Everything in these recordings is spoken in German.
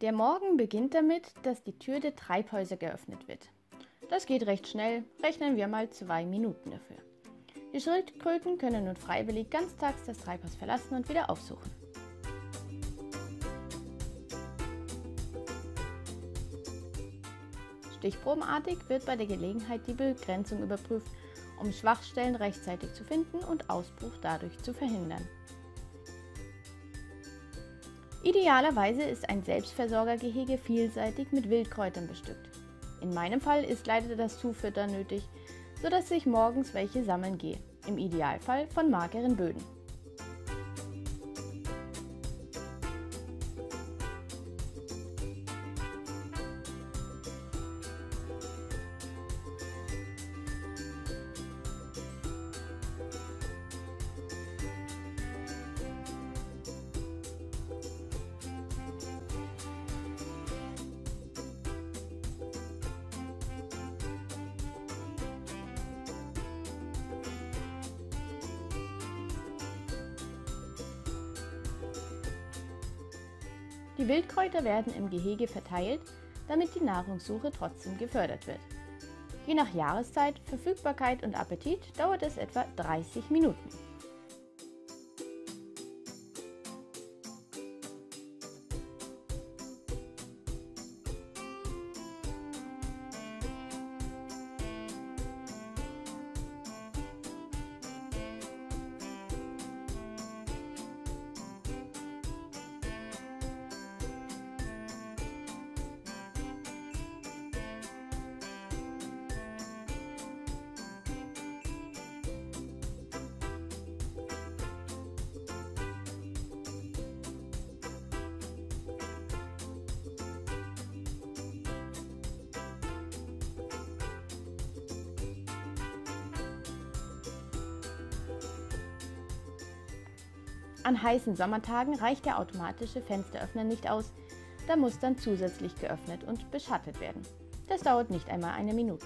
Der Morgen beginnt damit, dass die Tür der Treibhäuser geöffnet wird. Das geht recht schnell, rechnen wir mal zwei Minuten dafür. Die Schildkröten können nun freiwillig ganztags das Treibhaus verlassen und wieder aufsuchen. Stichprobenartig wird bei der Gelegenheit die Begrenzung überprüft, um Schwachstellen rechtzeitig zu finden und Ausbruch dadurch zu verhindern. Idealerweise ist ein Selbstversorgergehege vielseitig mit Wildkräutern bestückt. In meinem Fall ist leider das Zufüttern nötig, sodass ich morgens welche sammeln gehe, im Idealfall von mageren Böden. Die Wildkräuter werden im Gehege verteilt, damit die Nahrungssuche trotzdem gefördert wird. Je nach Jahreszeit, Verfügbarkeit und Appetit dauert es etwa 30 Minuten. An heißen Sommertagen reicht der automatische Fensteröffner nicht aus, da muss dann zusätzlich geöffnet und beschattet werden. Das dauert nicht einmal eine Minute.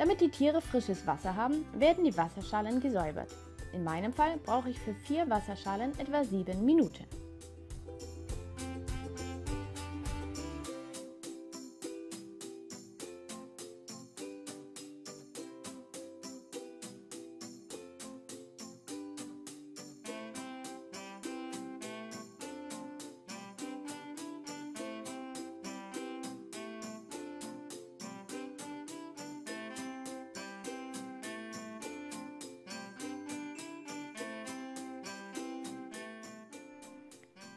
Damit die Tiere frisches Wasser haben, werden die Wasserschalen gesäubert. In meinem Fall brauche ich für vier Wasserschalen etwa sieben Minuten.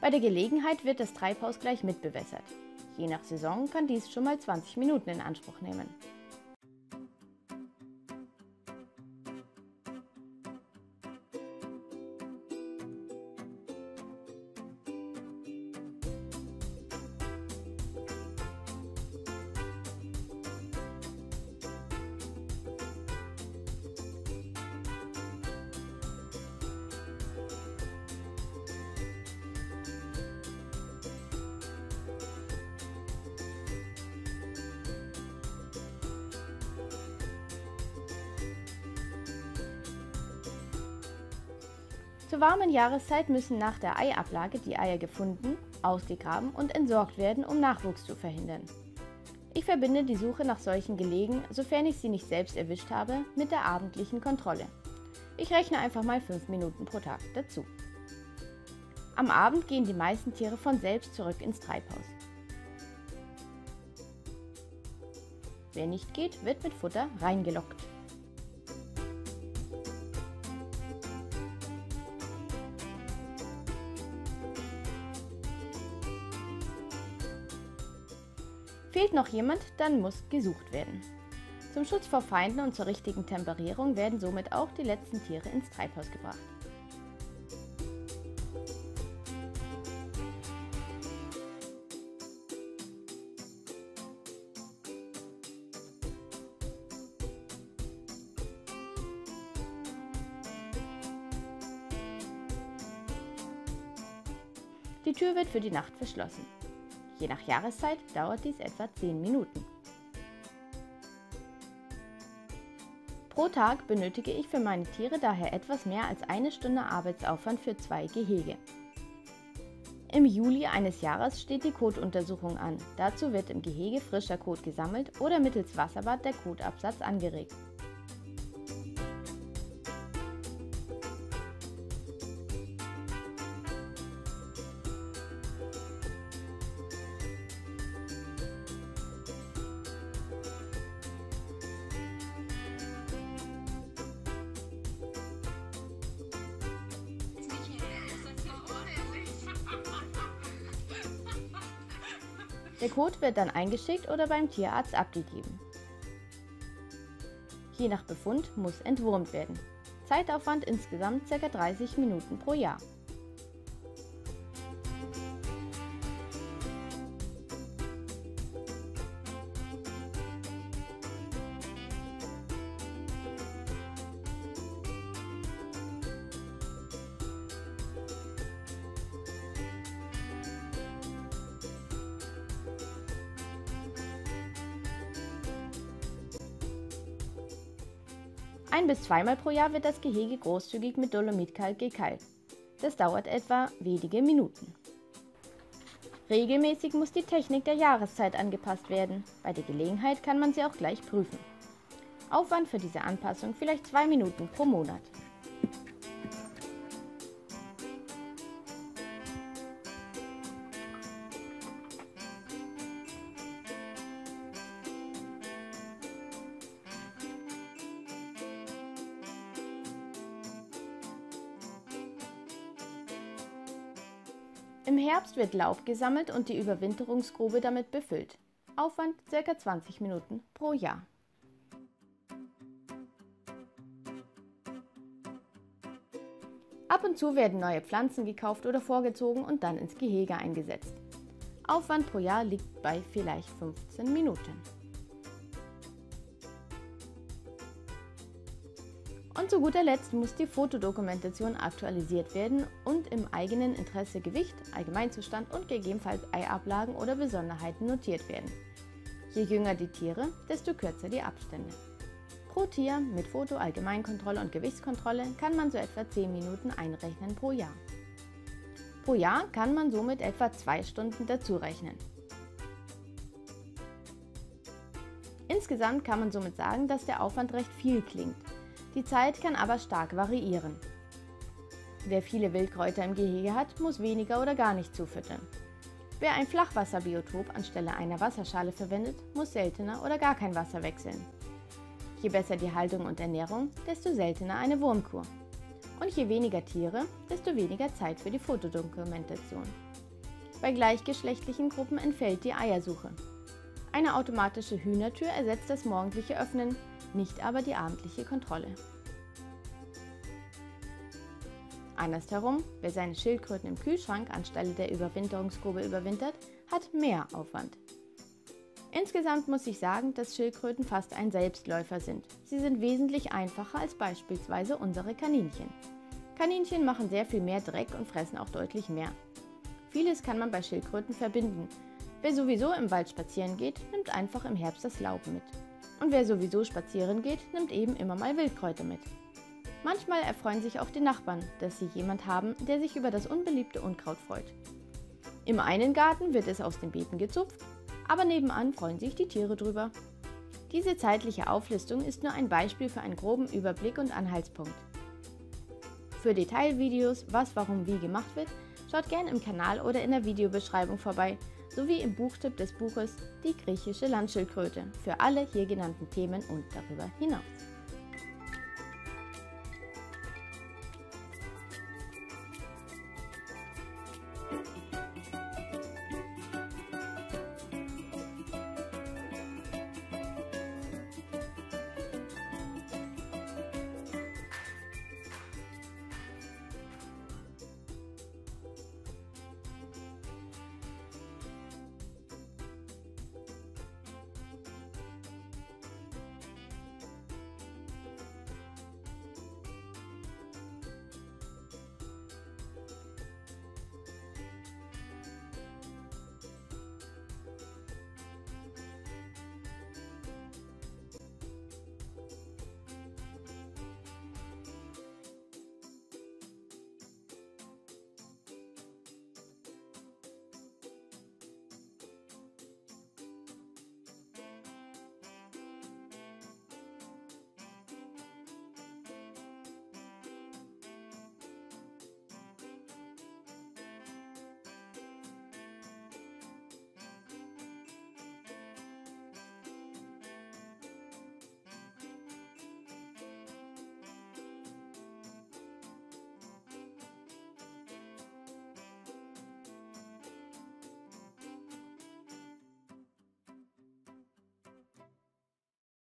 Bei der Gelegenheit wird das Treibhaus gleich mitbewässert. Je nach Saison kann dies schon mal 20 Minuten in Anspruch nehmen. Zur warmen Jahreszeit müssen nach der Eiablage die Eier gefunden, ausgegraben und entsorgt werden, um Nachwuchs zu verhindern. Ich verbinde die Suche nach solchen Gelegen, sofern ich sie nicht selbst erwischt habe, mit der abendlichen Kontrolle. Ich rechne einfach mal 5 Minuten pro Tag dazu. Am Abend gehen die meisten Tiere von selbst zurück ins Treibhaus. Wer nicht geht, wird mit Futter reingelockt. Fehlt noch jemand, dann muss gesucht werden. Zum Schutz vor Feinden und zur richtigen Temperierung werden somit auch die letzten Tiere ins Treibhaus gebracht. Die Tür wird für die Nacht verschlossen. Je nach Jahreszeit dauert dies etwa 10 Minuten. Pro Tag benötige ich für meine Tiere daher etwas mehr als eine Stunde Arbeitsaufwand für zwei Gehege. Im Juli eines Jahres steht die Kotuntersuchung an. Dazu wird im Gehege frischer Kot gesammelt oder mittels Wasserbad der Kotabsatz angeregt. Der Code wird dann eingeschickt oder beim Tierarzt abgegeben. Je nach Befund muss entwurmt werden. Zeitaufwand insgesamt ca. 30 Minuten pro Jahr. Ein bis zweimal pro Jahr wird das Gehege großzügig mit Dolomitkalk gekeilt. Das dauert etwa wenige Minuten. Regelmäßig muss die Technik der Jahreszeit angepasst werden. Bei der Gelegenheit kann man sie auch gleich prüfen. Aufwand für diese Anpassung vielleicht zwei Minuten pro Monat. Im Herbst wird Laub gesammelt und die Überwinterungsgrube damit befüllt. Aufwand ca. 20 Minuten pro Jahr. Ab und zu werden neue Pflanzen gekauft oder vorgezogen und dann ins Gehege eingesetzt. Aufwand pro Jahr liegt bei vielleicht 15 Minuten. Und zu guter Letzt muss die Fotodokumentation aktualisiert werden und im eigenen Interesse Gewicht, Allgemeinzustand und gegebenenfalls Eiablagen oder Besonderheiten notiert werden. Je jünger die Tiere, desto kürzer die Abstände. Pro Tier mit Foto, Allgemeinkontrolle und Gewichtskontrolle kann man so etwa 10 Minuten einrechnen pro Jahr. Pro Jahr kann man somit etwa 2 Stunden dazu rechnen. Insgesamt kann man somit sagen, dass der Aufwand recht viel klingt. Die Zeit kann aber stark variieren. Wer viele Wildkräuter im Gehege hat, muss weniger oder gar nicht zufüttern. Wer ein Flachwasserbiotop anstelle einer Wasserschale verwendet, muss seltener oder gar kein Wasser wechseln. Je besser die Haltung und Ernährung, desto seltener eine Wurmkur. Und je weniger Tiere, desto weniger Zeit für die Fotodokumentation. Bei gleichgeschlechtlichen Gruppen entfällt die Eiersuche. Eine automatische Hühnertür ersetzt das morgendliche Öffnen, nicht aber die abendliche Kontrolle. Andersherum, wer seine Schildkröten im Kühlschrank anstelle der Überwinterungsgrube überwintert, hat mehr Aufwand. Insgesamt muss ich sagen, dass Schildkröten fast ein Selbstläufer sind. Sie sind wesentlich einfacher als beispielsweise unsere Kaninchen. Kaninchen machen sehr viel mehr Dreck und fressen auch deutlich mehr. Vieles kann man bei Schildkröten verbinden. Wer sowieso im Wald spazieren geht, nimmt einfach im Herbst das Laub mit. Und wer sowieso spazieren geht, nimmt eben immer mal Wildkräuter mit. Manchmal erfreuen sich auch die Nachbarn, dass sie jemand haben, der sich über das unbeliebte Unkraut freut. Im einen Garten wird es aus den Beeten gezupft, aber nebenan freuen sich die Tiere drüber. Diese zeitliche Auflistung ist nur ein Beispiel für einen groben Überblick und Anhaltspunkt. Für Detailvideos, was warum wie gemacht wird, schaut gern im Kanal oder in der Videobeschreibung vorbei sowie im Buchtipp des Buches Die griechische Landschildkröte für alle hier genannten Themen und darüber hinaus.